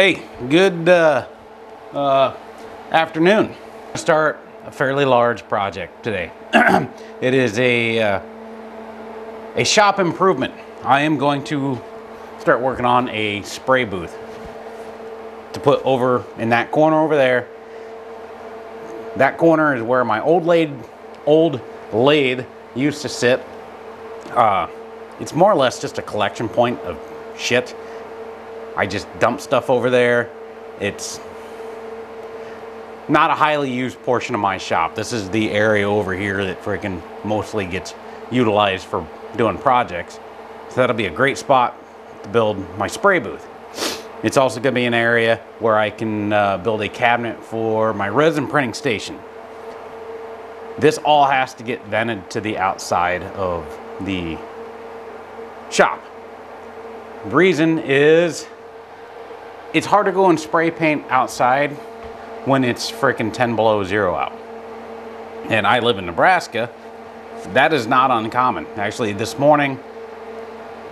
Hey, good uh, uh, afternoon. Start a fairly large project today. it is a uh, a shop improvement. I am going to start working on a spray booth to put over in that corner over there. That corner is where my old lathe, old lathe used to sit. Uh, it's more or less just a collection point of shit. I just dump stuff over there. It's not a highly used portion of my shop. This is the area over here that freaking mostly gets utilized for doing projects. So that'll be a great spot to build my spray booth. It's also going to be an area where I can uh, build a cabinet for my resin printing station. This all has to get vented to the outside of the shop. The reason is it's hard to go and spray paint outside when it's freaking 10 below zero out. And I live in Nebraska. That is not uncommon. Actually, this morning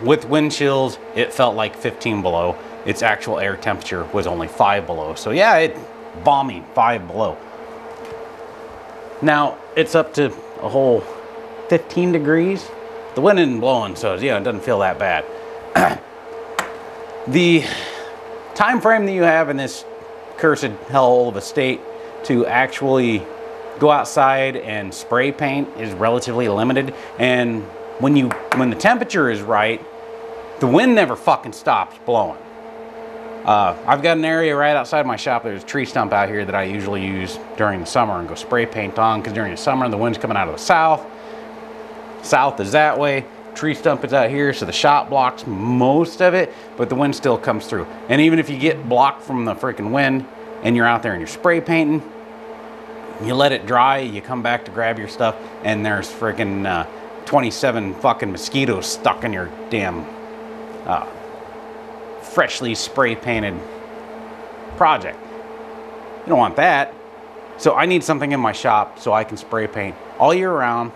with wind chills, it felt like 15 below. Its actual air temperature was only five below. So yeah, it balmy five below. Now it's up to a whole 15 degrees. The wind isn't blowing, so yeah, it doesn't feel that bad. the time frame that you have in this cursed hell of a state to actually go outside and spray paint is relatively limited. And when you when the temperature is right, the wind never fucking stops blowing. Uh, I've got an area right outside my shop. There's a tree stump out here that I usually use during the summer and go spray paint on because during the summer the wind's coming out of the south. South is that way. Tree stump is out here, so the shop blocks most of it, but the wind still comes through. And even if you get blocked from the freaking wind and you're out there and you're spray painting, you let it dry, you come back to grab your stuff, and there's freaking uh, 27 fucking mosquitoes stuck in your damn uh, freshly spray painted project. You don't want that. So I need something in my shop so I can spray paint all year round.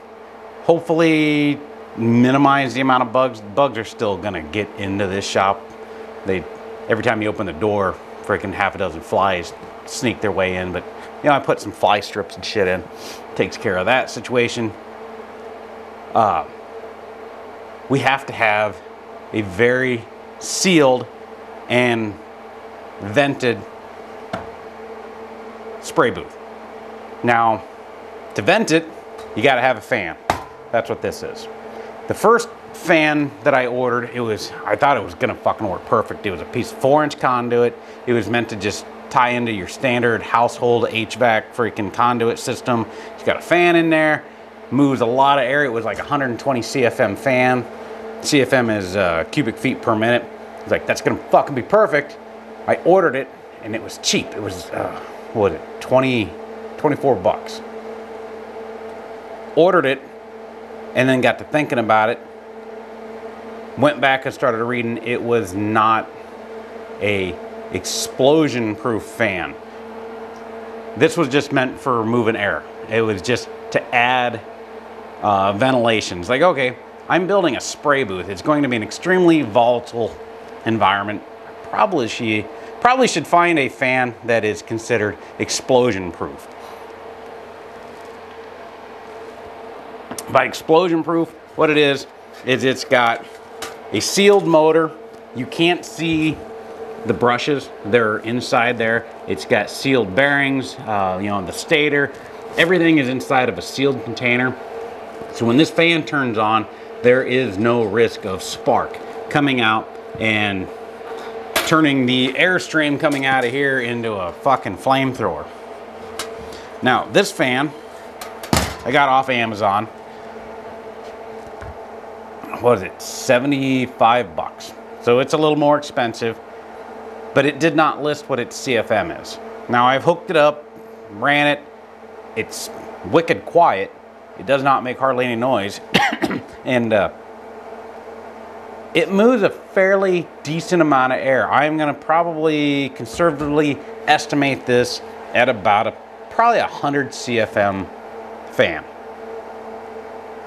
Hopefully minimize the amount of bugs. Bugs are still gonna get into this shop. They, every time you open the door, freaking half a dozen flies sneak their way in. But you know, I put some fly strips and shit in. Takes care of that situation. Uh, we have to have a very sealed and vented spray booth. Now, to vent it, you got to have a fan. That's what this is. The first fan that I ordered, it was, I thought it was gonna fucking work perfect. It was a piece of four inch conduit. It was meant to just tie into your standard household HVAC freaking conduit system. It's got a fan in there, moves a lot of air. It was like 120 CFM fan. CFM is uh, cubic feet per minute. I was like, that's gonna fucking be perfect. I ordered it and it was cheap. It was, uh, what was it, 20, 24 bucks. Ordered it and then got to thinking about it. Went back and started reading. It was not a explosion proof fan. This was just meant for moving air. It was just to add uh, ventilations. Like, okay, I'm building a spray booth. It's going to be an extremely volatile environment. Probably she probably should find a fan that is considered explosion proof. By explosion proof, what it is is it's got a sealed motor. You can't see the brushes they're inside there. It's got sealed bearings uh, you know the stator. Everything is inside of a sealed container. So when this fan turns on there is no risk of spark coming out and turning the airstream coming out of here into a fucking flamethrower. Now this fan I got off Amazon what is it 75 bucks so it's a little more expensive but it did not list what its CFM is. Now I've hooked it up, ran it, it's wicked quiet. It does not make hardly any noise. and uh, it moves a fairly decent amount of air. I'm gonna probably conservatively estimate this at about a probably a 100 CFM fan.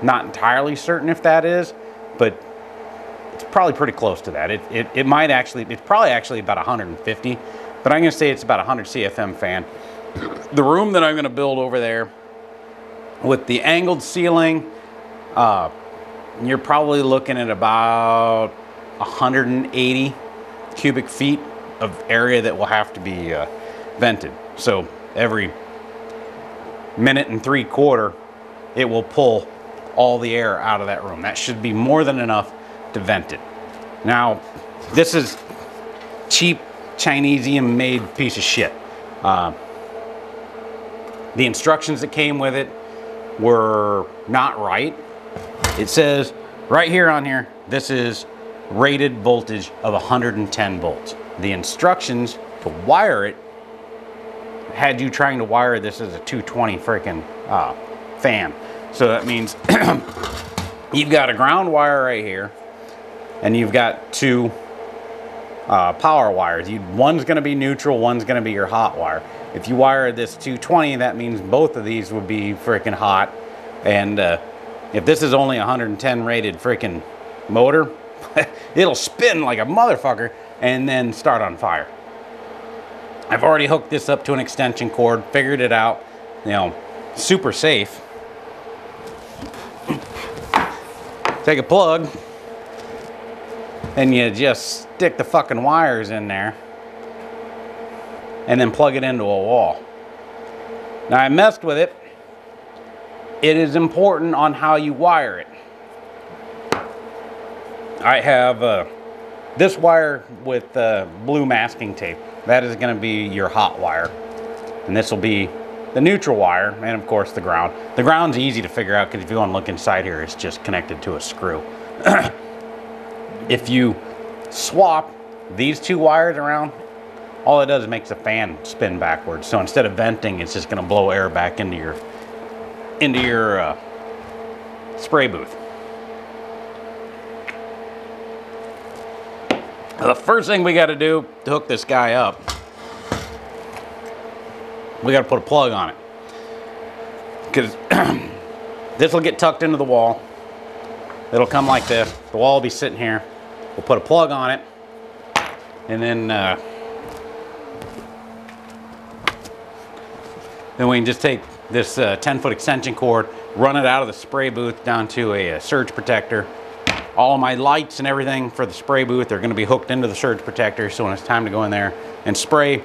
Not entirely certain if that is, but it's probably pretty close to that. It, it, it might actually, it's probably actually about 150, but I'm gonna say it's about 100 CFM fan. The room that I'm gonna build over there with the angled ceiling, uh, you're probably looking at about 180 cubic feet of area that will have to be uh, vented. So every minute and three quarter, it will pull all the air out of that room. That should be more than enough to vent it. Now, this is cheap Chinesium made piece of shit. Uh, the instructions that came with it were not right. It says right here on here, this is rated voltage of 110 volts. The instructions to wire it had you trying to wire this as a 220 freaking uh, fan. So that means you've got a ground wire right here and you've got two uh, power wires. You, one's gonna be neutral, one's gonna be your hot wire. If you wire this 220, that means both of these would be freaking hot. And uh, if this is only 110 rated freaking motor, it'll spin like a motherfucker and then start on fire. I've already hooked this up to an extension cord, figured it out, you know, super safe. Take a plug and you just stick the fucking wires in there and then plug it into a wall. Now I messed with it. It is important on how you wire it. I have uh, this wire with uh, blue masking tape. That is going to be your hot wire. And this will be the neutral wire and of course the ground. The ground's easy to figure out because if you want to look inside here, it's just connected to a screw. if you swap these two wires around, all it does is makes the fan spin backwards. So instead of venting, it's just going to blow air back into your into your uh, spray booth. The first thing we got to do to hook this guy up, we got to put a plug on it. Because this will get tucked into the wall. It'll come like this. The wall will be sitting here. We'll put a plug on it. And then uh, Then we can just take this uh, 10 foot extension cord, run it out of the spray booth down to a, a surge protector. All my lights and everything for the spray booth are gonna be hooked into the surge protector. So when it's time to go in there and spray,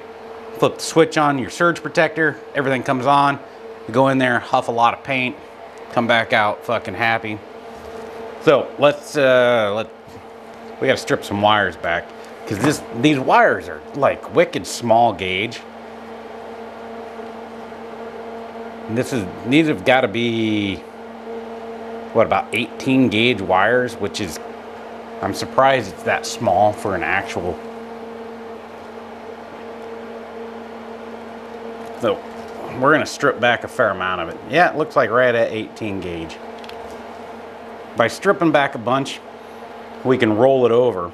flip the switch on your surge protector, everything comes on. You go in there, huff a lot of paint, come back out fucking happy. So let's, uh, let, we gotta strip some wires back because this these wires are like wicked small gauge. And this is these have got to be what about 18 gauge wires, which is I'm surprised it's that small for an actual. So we're gonna strip back a fair amount of it. Yeah, it looks like right at 18 gauge. By stripping back a bunch, we can roll it over.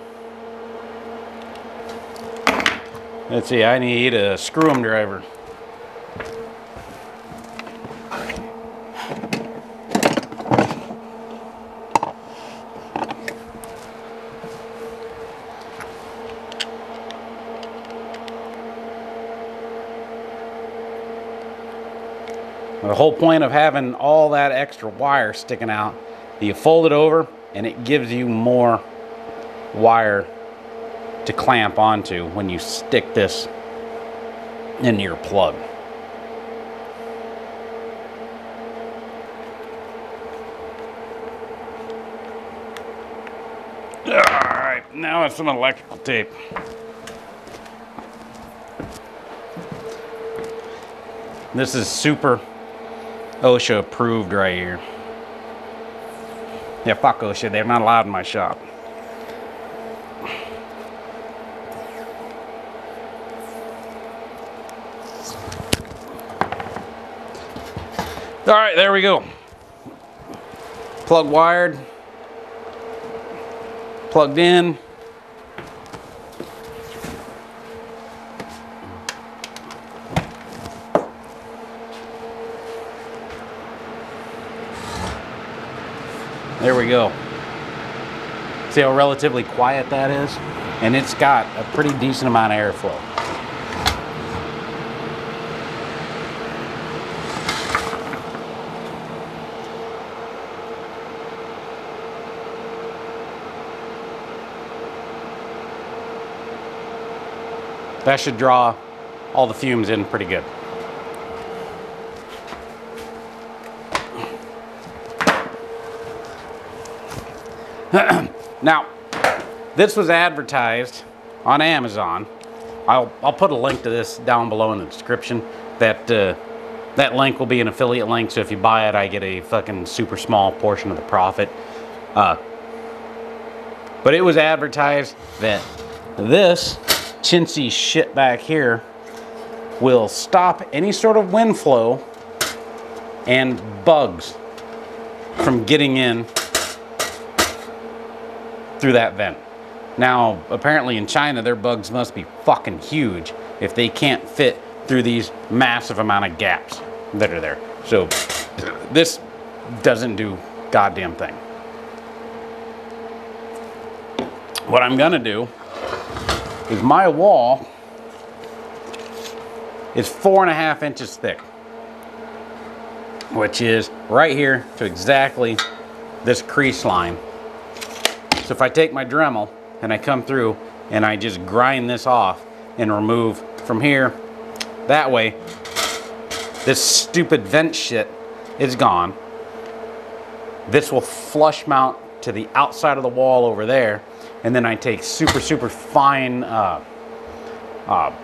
Let's see, I need a screw driver. Whole point of having all that extra wire sticking out, you fold it over and it gives you more wire to clamp onto when you stick this in your plug. All right, now it's some electrical tape. This is super OSHA approved right here. Yeah, fuck OSHA, they're not allowed in my shop. All right, there we go. Plug wired, plugged in. We go. See how relatively quiet that is? And it's got a pretty decent amount of airflow. That should draw all the fumes in pretty good. now, this was advertised on Amazon. I'll, I'll put a link to this down below in the description. That uh, that link will be an affiliate link, so if you buy it, I get a fucking super small portion of the profit. Uh, but it was advertised that this chintzy shit back here will stop any sort of wind flow and bugs from getting in through that vent. Now, apparently in China, their bugs must be fucking huge if they can't fit through these massive amount of gaps that are there. So this doesn't do goddamn thing. What I'm gonna do is my wall is four and a half inches thick, which is right here to exactly this crease line. So if I take my Dremel and I come through and I just grind this off and remove from here, that way, this stupid vent shit is gone. This will flush mount to the outside of the wall over there and then I take super, super fine uh, uh,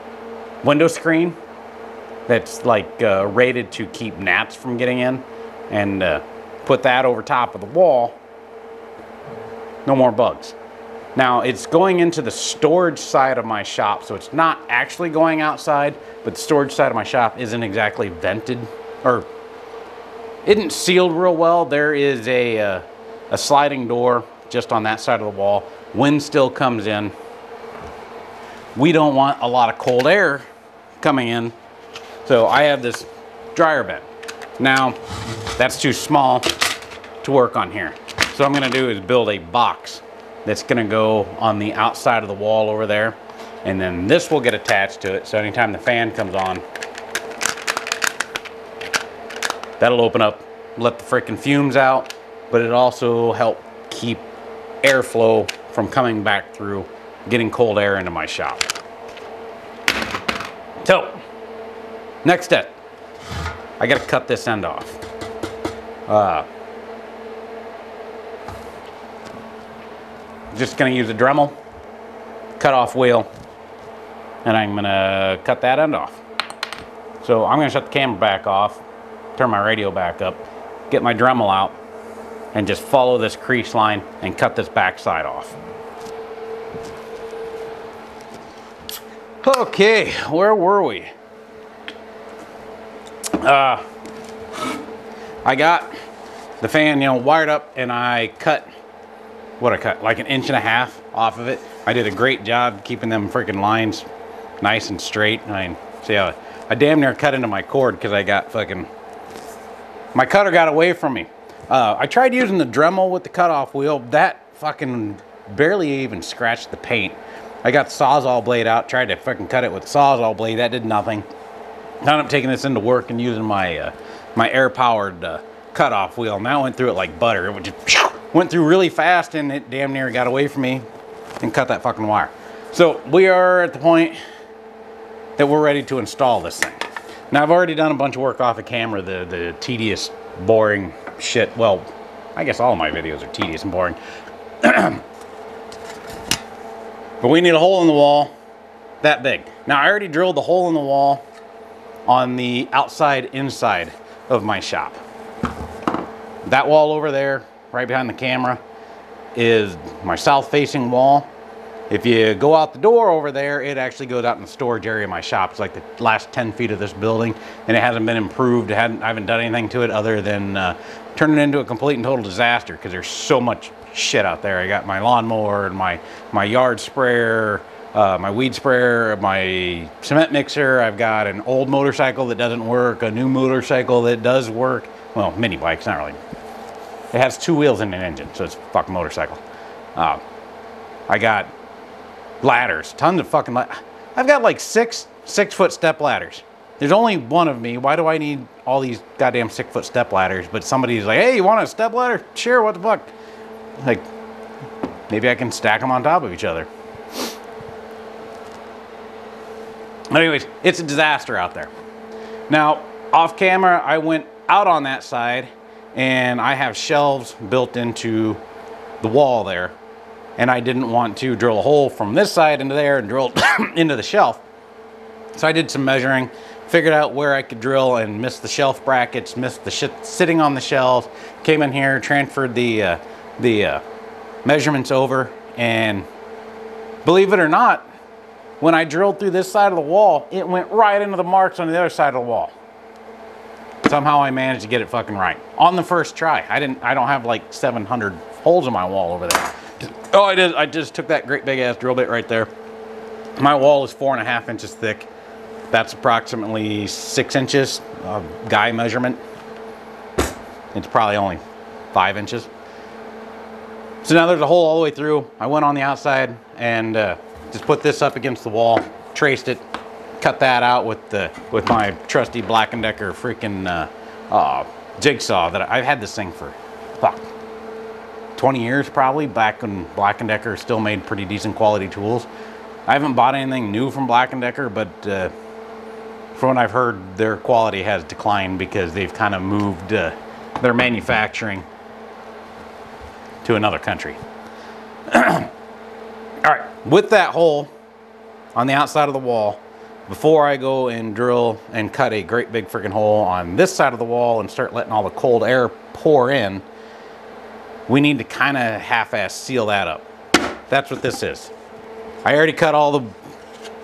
window screen that's like uh, rated to keep gnats from getting in and uh, put that over top of the wall. No more bugs. Now it's going into the storage side of my shop, so it's not actually going outside, but the storage side of my shop isn't exactly vented or isn't sealed real well. There is a, uh, a sliding door just on that side of the wall. Wind still comes in. We don't want a lot of cold air coming in. So I have this dryer vent. Now, that's too small to work on here. So I'm gonna do is build a box that's gonna go on the outside of the wall over there. And then this will get attached to it. So anytime the fan comes on, that'll open up, let the freaking fumes out, but it also help keep airflow from coming back through, getting cold air into my shop. So, next step, I gotta cut this end off. Uh, just gonna use a Dremel, cut off wheel, and I'm gonna cut that end off. So I'm gonna shut the camera back off, turn my radio back up, get my Dremel out, and just follow this crease line and cut this back side off. Okay, where were we? Uh, I got the fan, you know, wired up and I cut, what I cut, like an inch and a half off of it. I did a great job keeping them freaking lines nice and straight. I mean, see how I damn near cut into my cord because I got fucking, my cutter got away from me. Uh, I tried using the Dremel with the cutoff wheel. That fucking barely even scratched the paint. I got the Sawzall blade out, tried to fucking cut it with the Sawzall blade. That did nothing. Ended up taking this into work and using my uh, my air-powered uh, cutoff wheel. And that went through it like butter. It would just went through really fast and it damn near got away from me and cut that fucking wire. So we are at the point that we're ready to install this thing. Now I've already done a bunch of work off the camera, the, the tedious, boring shit. Well, I guess all my videos are tedious and boring. but we need a hole in the wall that big. Now I already drilled the hole in the wall on the outside inside of my shop. That wall over there, right behind the camera, is my south facing wall. If you go out the door over there, it actually goes out in the storage area of my shop. It's like the last 10 feet of this building, and it hasn't been improved. I haven't done anything to it other than uh, turn it into a complete and total disaster because there's so much shit out there. I got my lawnmower and my, my yard sprayer, uh, my weed sprayer, my cement mixer. I've got an old motorcycle that doesn't work, a new motorcycle that does work. Well, mini bike's not really. It has two wheels and an engine, so it's a fucking motorcycle. Uh, I got ladders, tons of fucking. La- I've got like six six foot step ladders. There's only one of me. Why do I need all these goddamn six foot step ladders? But somebody's like, hey, you want a step ladder? Sure. What the fuck? Like, maybe I can stack them on top of each other. Anyways, it's a disaster out there. Now, off camera, I went out on that side and I have shelves built into the wall there. And I didn't want to drill a hole from this side into there and drill into the shelf. So I did some measuring, figured out where I could drill and missed the shelf brackets, missed the shit sitting on the shelves, came in here, transferred the, uh, the uh, measurements over, and believe it or not, when I drilled through this side of the wall, it went right into the marks on the other side of the wall. Somehow I managed to get it fucking right on the first try. I didn't. I don't have like 700 holes in my wall over there. Oh, I did. I just took that great big ass drill bit right there. My wall is four and a half inches thick. That's approximately six inches of guy measurement. It's probably only five inches. So now there's a hole all the way through. I went on the outside and uh, just put this up against the wall, traced it, cut that out with the with my trusty Black & Decker freaking uh, uh, jigsaw that I've had this thing for fuck 20 years probably back when Black & Decker still made pretty decent quality tools. I haven't bought anything new from Black & Decker, but uh, from what I've heard, their quality has declined because they've kind of moved uh, their manufacturing to another country. All right, with that hole on the outside of the wall, before I go and drill and cut a great big freaking hole on this side of the wall and start letting all the cold air pour in, we need to kind of half-ass seal that up. That's what this is. I already cut all the,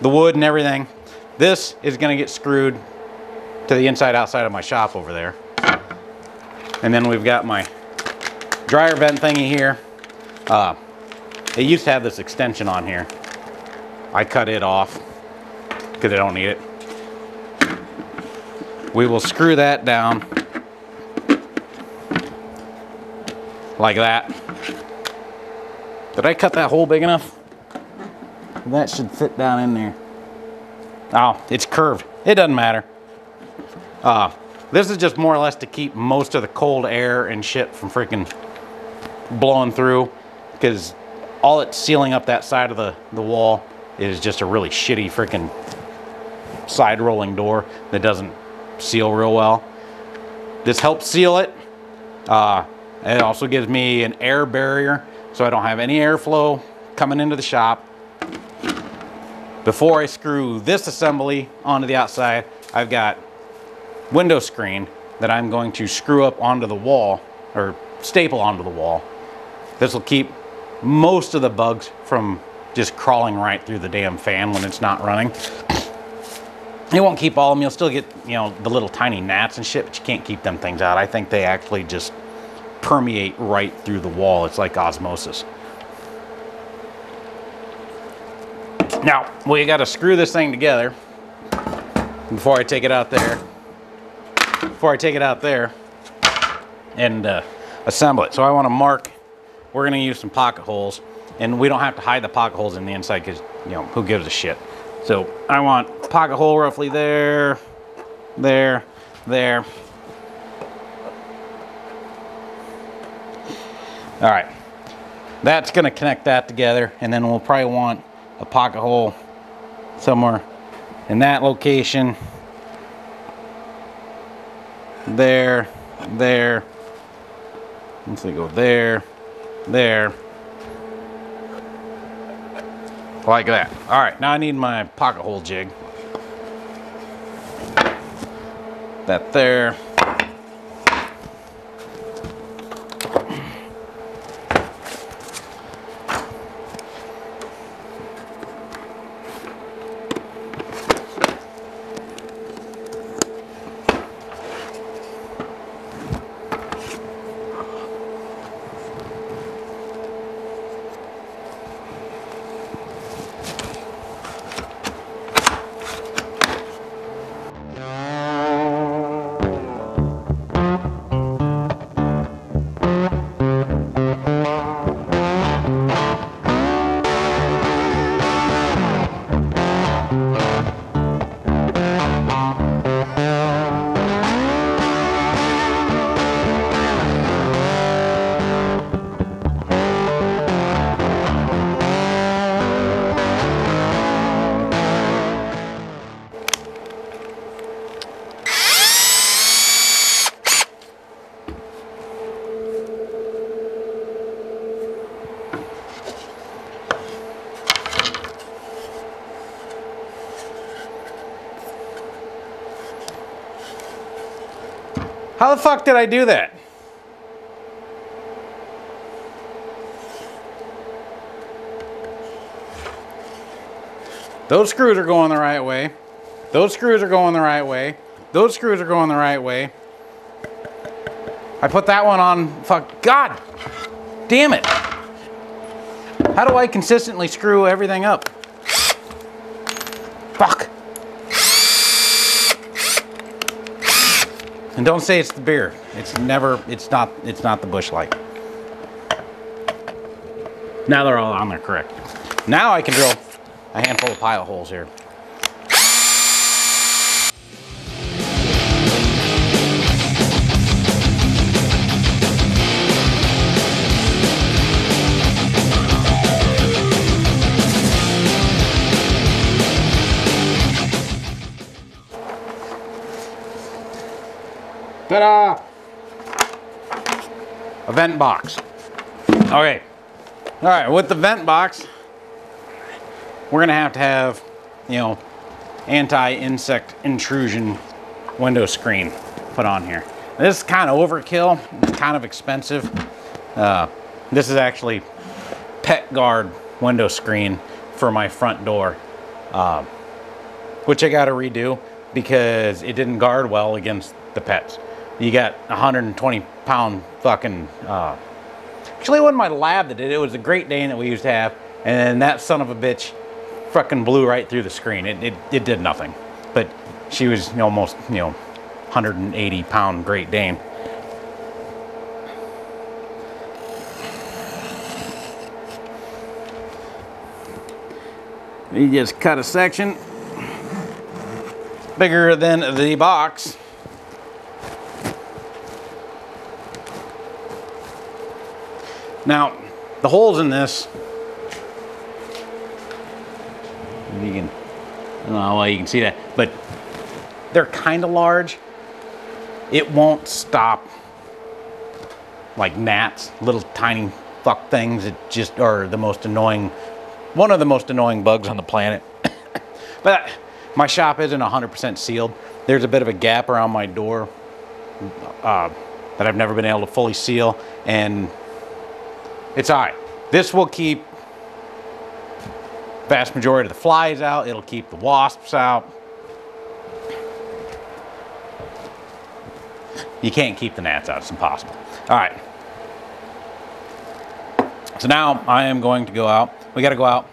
the wood and everything. This is gonna get screwed to the inside outside of my shop over there. And then we've got my dryer vent thingy here. Uh, it used to have this extension on here. I cut it off because I don't need it. We will screw that down like that. Did I cut that hole big enough? That should fit down in there. Oh, it's curved. It doesn't matter. Uh, this is just more or less to keep most of the cold air and shit from freaking blowing through because all it's sealing up that side of the, the wall is just a really shitty freaking side rolling door that doesn't seal real well. This helps seal it. Uh, it also gives me an air barrier so I don't have any airflow coming into the shop. Before I screw this assembly onto the outside, I've got window screen that I'm going to screw up onto the wall or staple onto the wall. This will keep most of the bugs from just crawling right through the damn fan when it's not running. It won't keep all of them. You'll still get, you know, the little tiny gnats and shit, but you can't keep them things out. I think they actually just permeate right through the wall. It's like osmosis. Now, we got to screw this thing together before I take it out there. Before I take it out there and uh, assemble it. So I want to mark, we're going to use some pocket holes and we don't have to hide the pocket holes in the inside because, you know, who gives a shit. So I want pocket hole roughly there, there, there. All right, that's gonna connect that together and then we'll probably want a pocket hole somewhere in that location. There, there. Let's see, go there, there. Like that. All right, now I need my pocket hole jig. That there. How the fuck did I do that? Those screws are going the right way. Those screws are going the right way. Those screws are going the right way. I put that one on, fuck, God damn it. How do I consistently screw everything up? Fuck. And don't say it's the beer. It's never, it's not, it's not the Busch Light. Now they're all on there correct. Now I can drill a handful of pilot holes here. Ta-da! A vent box. Okay. All right, with the vent box, we're gonna have to have, you know, anti-insect intrusion window screen put on here. This is kind of overkill, it's kind of expensive. Uh, this is actually pet guard window screen for my front door, uh, which I gotta redo because it didn't guard well against the pets. You got 120 pound fucking, uh, actually it wasn't my lab that did it, it was a Great Dane that we used to have, and that son of a bitch fucking blew right through the screen. It, it, it did nothing. But she was almost, you know, 180 pound Great Dane. You just cut a section bigger than the box. Now, the holes in this you can, I don't know how you can see that, but they're kind of large. It won't stop like gnats, little tiny fuck things that just are the most annoying, one of the most annoying bugs on the planet. but my shop isn't 100% sealed. There's a bit of a gap around my door uh, that I've never been able to fully seal, and it's all right. This will keep vast majority of the flies out. It'll keep the wasps out. You can't keep the gnats out. It's impossible. All right. So now I am going to go out. We got to go out,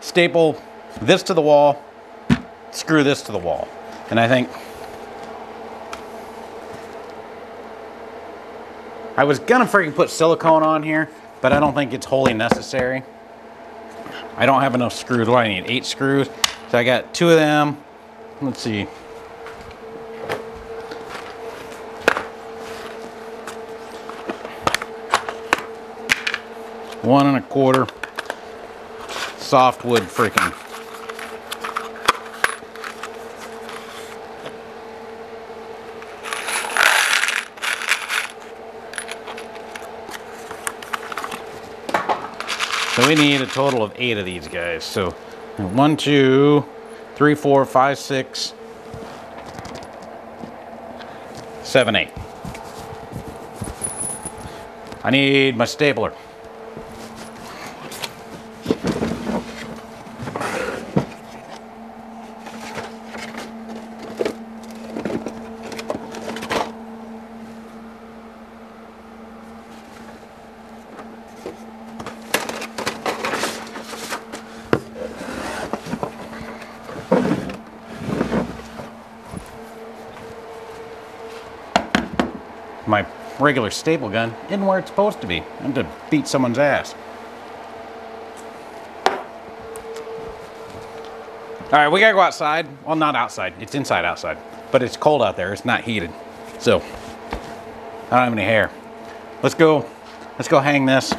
staple this to the wall, screw this to the wall. And I think I was gonna freaking put silicone on here, but I don't think it's wholly necessary. I don't have enough screws. What do I need? Eight screws. So I got two of them. Let's see. One and a quarter softwood freaking we need a total of eight of these guys. So one, two, three, four, five, six, seven, eight. I need my stapler. my regular staple gun isn't where it's supposed to be. I'm to beat someone's ass. All right, we gotta go outside. Well, not outside. It's inside outside, but it's cold out there. It's not heated. So I don't have any hair. Let's go, let's go hang this.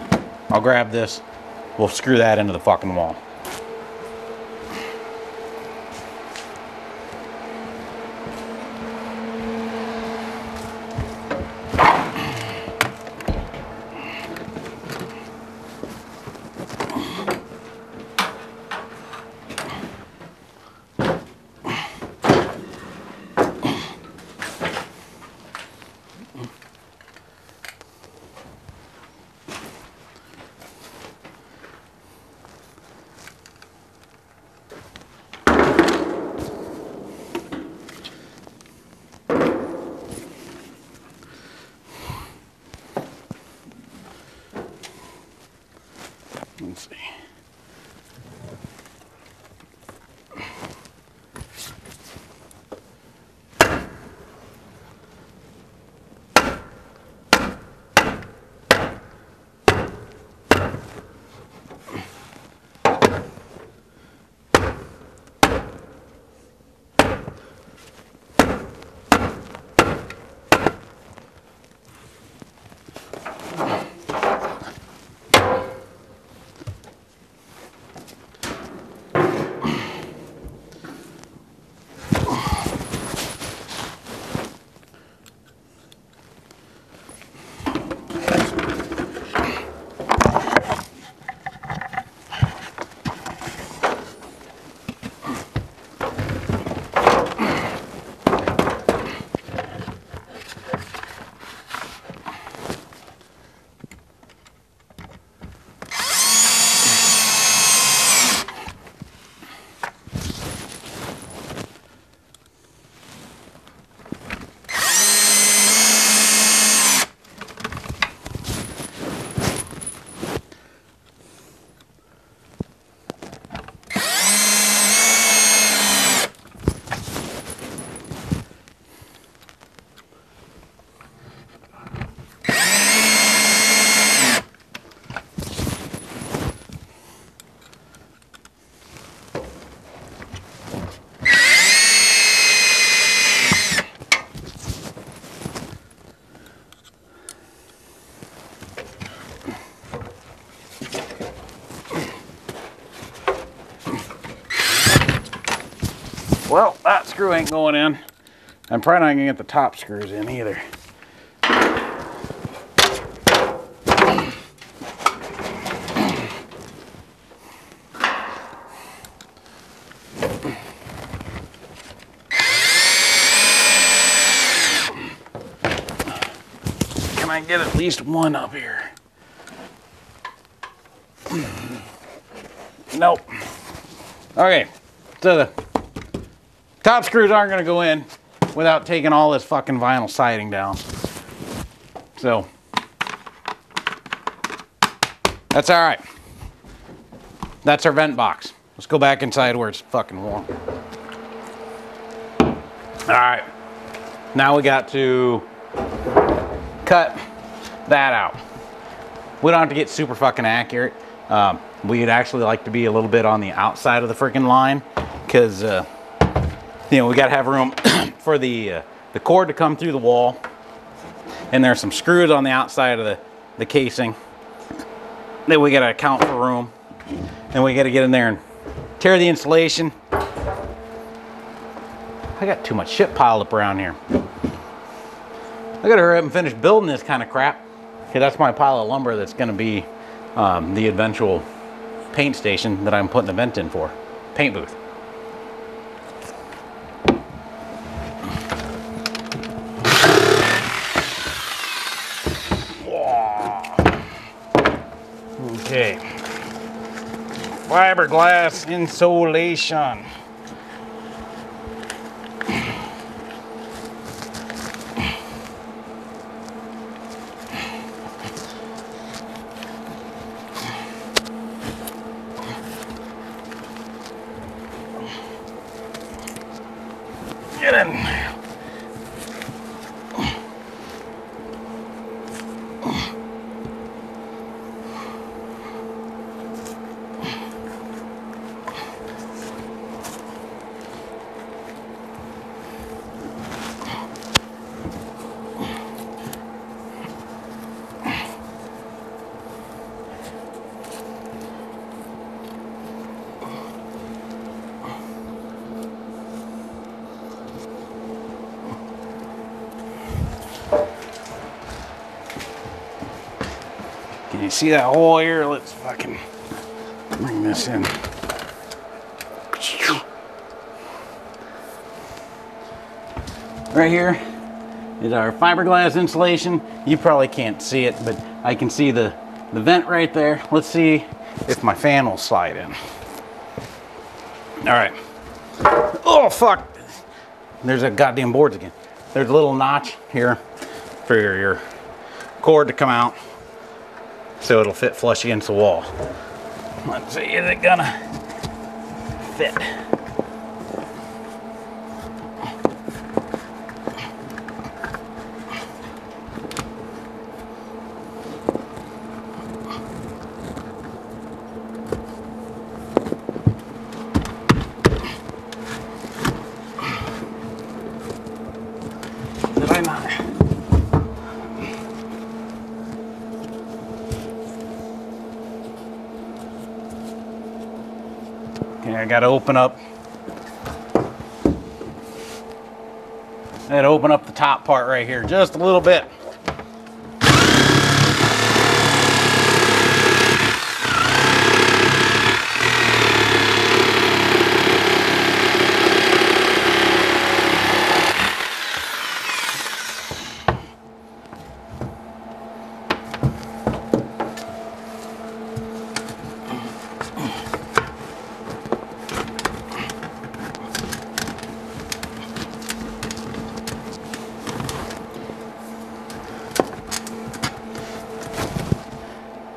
I'll grab this. We'll screw that into the fucking wall. Screw ain't going in. I'm probably not gonna get the top screws in either. Can I get at least one up here? Nope. Okay, so the top screws aren't gonna go in without taking all this fucking vinyl siding down. So, that's all right. That's our vent box. Let's go back inside where it's fucking warm. All right, now we got to cut that out. We don't have to get super fucking accurate. Um, we'd actually like to be a little bit on the outside of the freaking line because, uh, you know, we got to have room for the, uh, the cord to come through the wall. And there's some screws on the outside of the, the casing. Then we got to account for room. Then we got to get in there and tear the insulation. I got too much shit piled up around here. I gotta hurry up and finish building this kind of crap. Okay, that's my pile of lumber that's gonna be um, the eventual paint station that I'm putting the vent in for. Paint booth. Okay. Fiberglass insulation. Get in. Can you see that hole here? Let's fucking bring this in. Right here is our fiberglass insulation. You probably can't see it, but I can see the, the vent right there. Let's see if my fan will slide in. All right. Oh, fuck. There's a goddamn boards again. There's a little notch here for your, your cord to come out so it'll fit flush against the wall. Let's see, is it gonna fit? Did I not? I gotta open up. I gotta open up the top part right here just a little bit.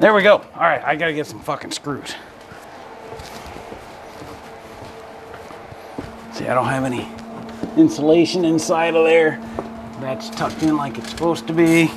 There we go. All right, I gotta get some fucking screws. See, I don't have any insulation inside of there. That's tucked in like it's supposed to be.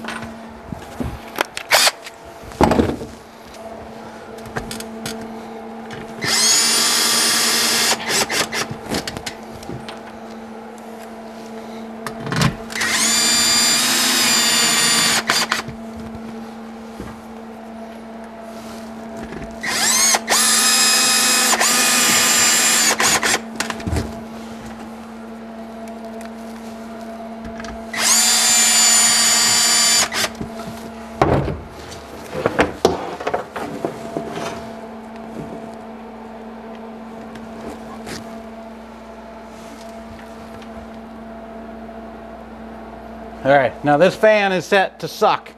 All right, now this fan is set to suck,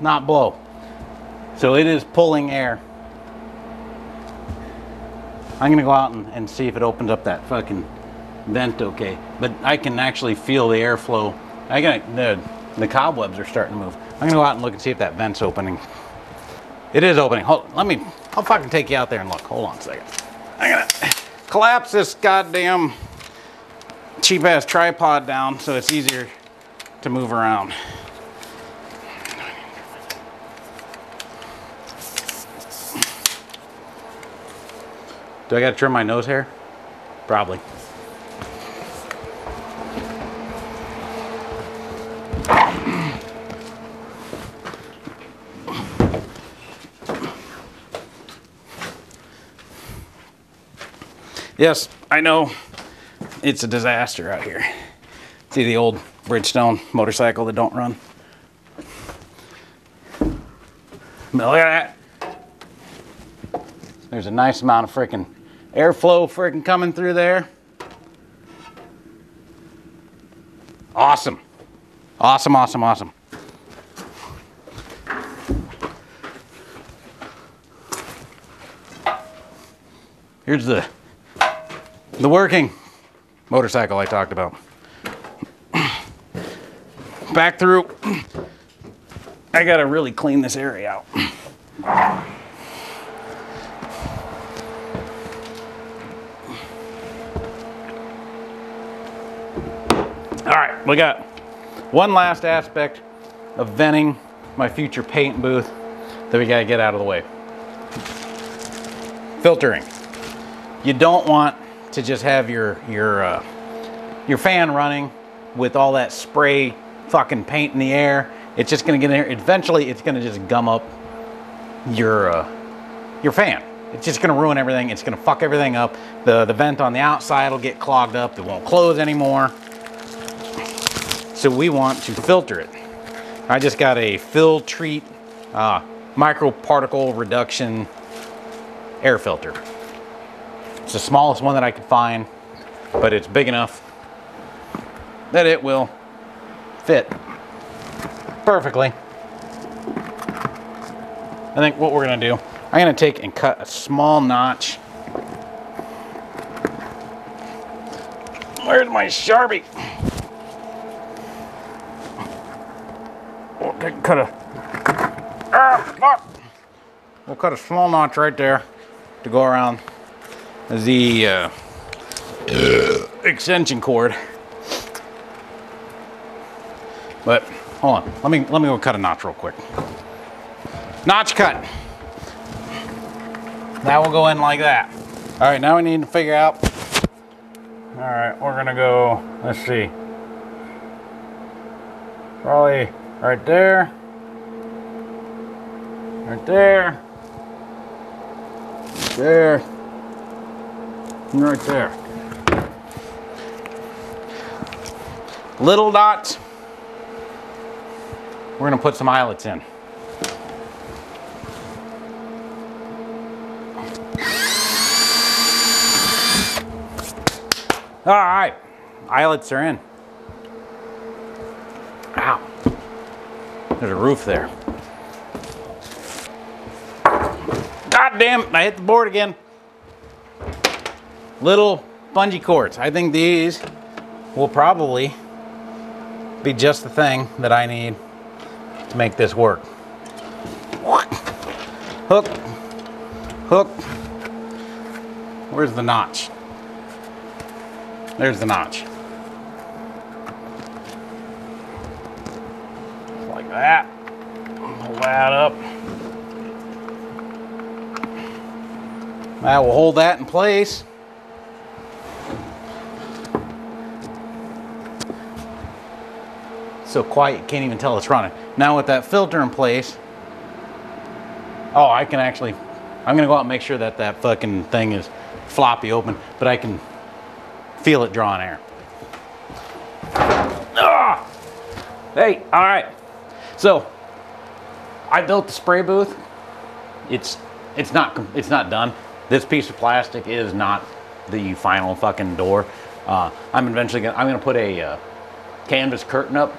not blow. So it is pulling air. I'm gonna go out and, and see if it opens up that fucking vent okay. But I can actually feel the airflow. I got the, the cobwebs are starting to move. I'm gonna go out and look and see if that vent's opening. It is opening. Hold, let me, I'll fucking take you out there and look. Hold on a second. I'm gonna collapse this goddamn cheap ass tripod down so it's easier to move around. Do I gotta trim my nose hair? Probably. Yes, I know it's a disaster out here. See the old Bridgestone motorcycle that don't run? Look at that. There's a nice amount of freaking airflow freaking coming through there. Awesome. Awesome, awesome, awesome. Here's the the working motorcycle I talked about. Back through. I gotta really clean this area out. All right, we got one last aspect of venting my future paint booth that we gotta get out of the way. Filtering. You don't want to just have your your uh, your fan running with all that spray fucking paint in the air. It's just gonna get in there. Eventually, it's gonna just gum up your uh, your fan. It's just gonna ruin everything. It's gonna fuck everything up. The the vent on the outside will get clogged up. It won't close anymore. So we want to filter it. I just got a Filtrete uh, microparticle reduction air filter. It's the smallest one that I could find, but it's big enough that it will fit perfectly. I think what we're gonna do, I'm gonna take and cut a small notch. Where's my Sharpie? We'll take- cut a, ah. We'll cut a small notch right there. to go around the uh, extension cord. But hold on, let me let me go cut a notch real quick. Notch cut. That will go in like that. All right, now we need to figure out. All right, we're gonna go. Let's see. Probably right there. Right there. There. And right there. Little dots. We're gonna put some eyelets in. All right, eyelets are in. Ow. There's a roof there. God damn, it, I hit the board again. Little bungee cords. I think these will probably be just the thing that I need to make this work. Hook, hook. Where's the notch? There's the notch. Like that. Hold that up. That will hold that in place. So quiet, you can't even tell it's running. Now with that filter in place, oh, I can actually, I'm gonna go out and make sure that that fucking thing is floppy open, but I can feel it drawing air. Ah! Hey, all right. So I built the spray booth. It's it's not it's not done. This piece of plastic is not the final fucking door. Uh, I'm eventually gonna I'm gonna put a uh, canvas curtain up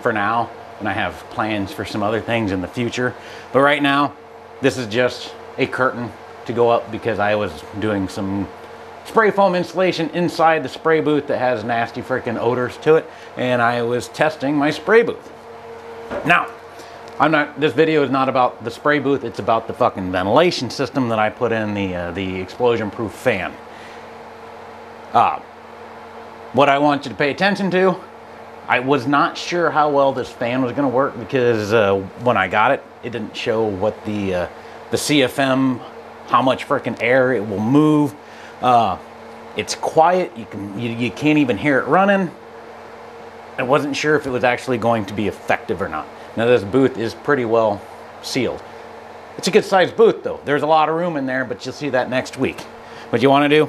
for now, and I have plans for some other things in the future. But right now, this is just a curtain to go up because I was doing some spray foam installation inside the spray booth that has nasty freaking odors to it and I was testing my spray booth. Now, I'm not this video is not about the spray booth, it's about the fucking ventilation system that I put in the uh, the explosion proof fan. Uh, what I want you to pay attention to, I was not sure how well this fan was going to work because uh, when I got it, it didn't show what the uh, the CFM, how much freaking air it will move. Uh, it's quiet. You can you, you can't even hear it running. I wasn't sure if it was actually going to be effective or not. Now this booth is pretty well sealed. It's a good sized booth though. There's a lot of room in there, but you'll see that next week. What you want to do?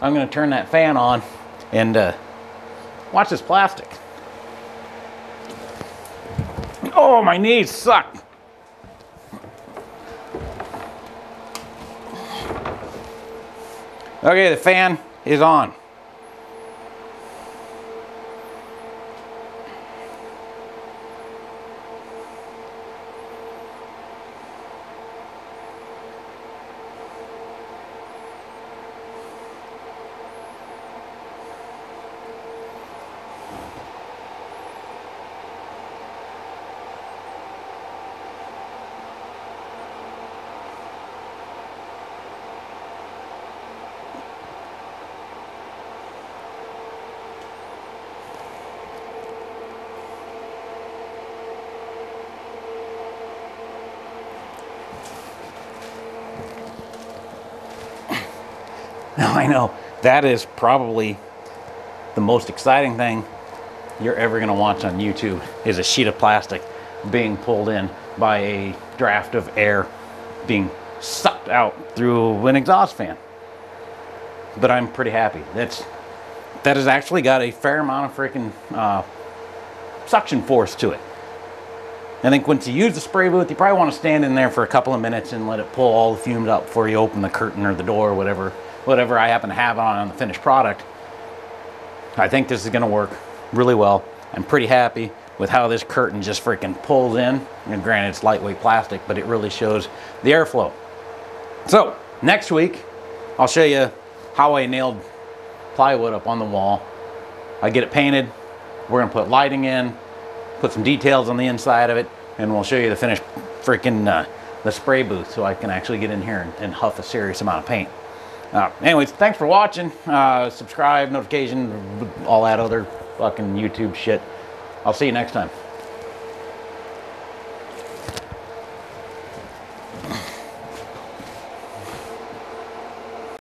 I'm going to turn that fan on and uh, watch this plastic. Oh, my knees suck. Okay, the fan is on. Now I know that is probably the most exciting thing you're ever going to watch on YouTube is a sheet of plastic being pulled in by a draft of air being sucked out through an exhaust fan. But I'm pretty happy. That's that has actually got a fair amount of freaking uh, suction force to it. I think once you use the spray booth, you probably want to stand in there for a couple of minutes and let it pull all the fumes out before you open the curtain or the door or whatever, whatever I happen to have on, the finished product. I think this is going to work really well. I'm pretty happy with how this curtain just freaking pulls in. And granted, it's lightweight plastic, but it really shows the airflow. So next week, I'll show you how I nailed plywood up on the wall. I get it painted. We're gonna put lighting in, put some details on the inside of it, and we'll show you the finished freaking uh, the spray booth so I can actually get in here and, and huff a serious amount of paint. Uh, anyways, thanks for watching. Uh, subscribe, notification, all that other fucking YouTube shit. I'll see you next time.